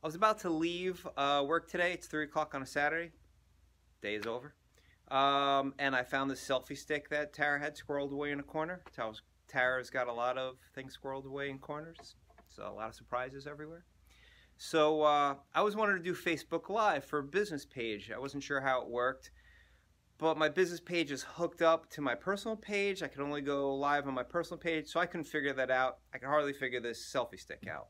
I was about to leave uh, work today. It's 3 o'clock on a Saturday. Day is over. Um, and I found this selfie stick that Tara had squirreled away in a corner. Tara's got a lot of things squirreled away in corners. So a lot of surprises everywhere. So uh, I was wanting to do Facebook Live for a business page. I wasn't sure how it worked. But my business page is hooked up to my personal page. I can only go live on my personal page, so I couldn't figure that out. I can hardly figure this selfie stick out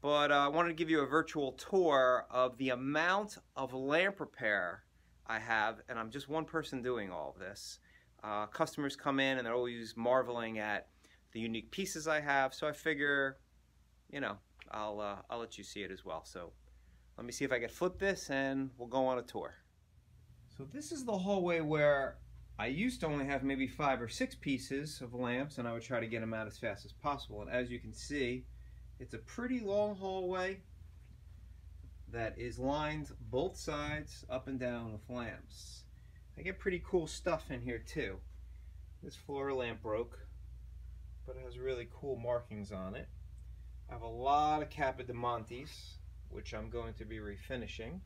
but uh, I wanted to give you a virtual tour of the amount of lamp repair I have, and I'm just one person doing all of this. Uh, customers come in and they're always marveling at the unique pieces I have, so I figure, you know, I'll, uh, I'll let you see it as well. So let me see if I can flip this and we'll go on a tour. So this is the hallway where I used to only have maybe five or six pieces of lamps and I would try to get them out as fast as possible. And as you can see, it's a pretty long hallway that is lined both sides up and down with lamps. I get pretty cool stuff in here too. This floor lamp broke, but it has really cool markings on it. I have a lot of Capodimontes, which I'm going to be refinishing.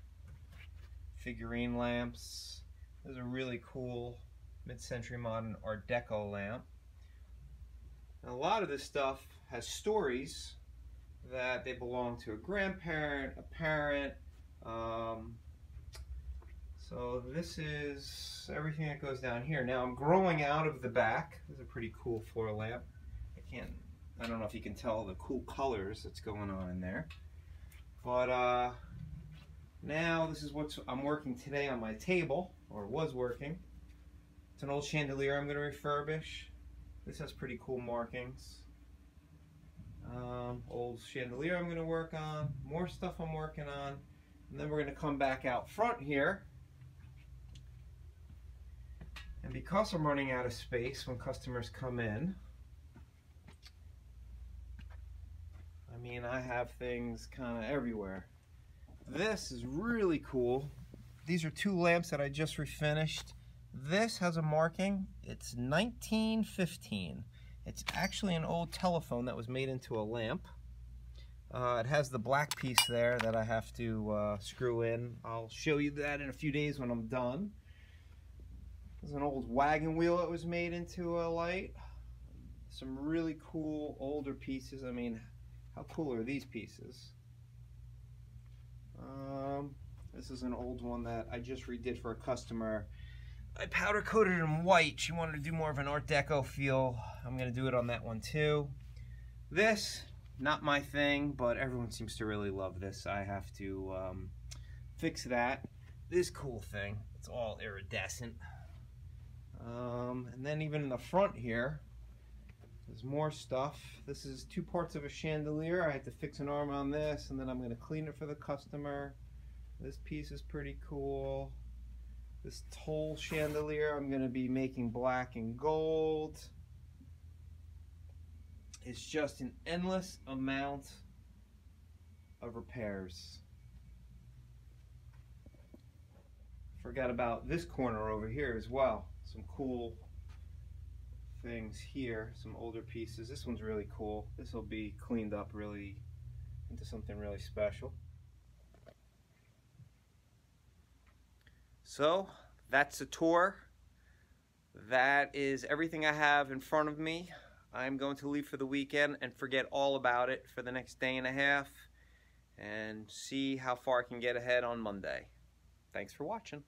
Figurine lamps. There's a really cool mid-century modern Art Deco lamp. a lot of this stuff has stories that they belong to a grandparent, a parent. Um, so this is everything that goes down here. Now I'm growing out of the back. This is a pretty cool floor lamp. I can't, I don't know if you can tell the cool colors that's going on in there. But uh, now this is what I'm working today on my table, or was working. It's an old chandelier I'm going to refurbish. This has pretty cool markings. Um, old chandelier I'm going to work on, more stuff I'm working on, and then we're going to come back out front here. And because I'm running out of space when customers come in, I mean, I have things kind of everywhere. This is really cool. These are two lamps that I just refinished. This has a marking. It's 1915. It's actually an old telephone that was made into a lamp. Uh, it has the black piece there that I have to uh, screw in. I'll show you that in a few days when I'm done. There's an old wagon wheel that was made into a light. Some really cool older pieces. I mean, how cool are these pieces? Um, this is an old one that I just redid for a customer I powder coated it in white. She wanted to do more of an Art Deco feel. I'm gonna do it on that one too. This, not my thing, but everyone seems to really love this. I have to um, fix that. This cool thing, it's all iridescent. Um, and then even in the front here, there's more stuff. This is two parts of a chandelier. I had to fix an arm on this, and then I'm gonna clean it for the customer. This piece is pretty cool. This tall chandelier I'm going to be making black and gold. It's just an endless amount of repairs. Forgot about this corner over here as well. Some cool things here, some older pieces. This one's really cool. This will be cleaned up really into something really special. So that's a tour. That is everything I have in front of me. I'm going to leave for the weekend and forget all about it for the next day and a half and see how far I can get ahead on Monday. Thanks for watching.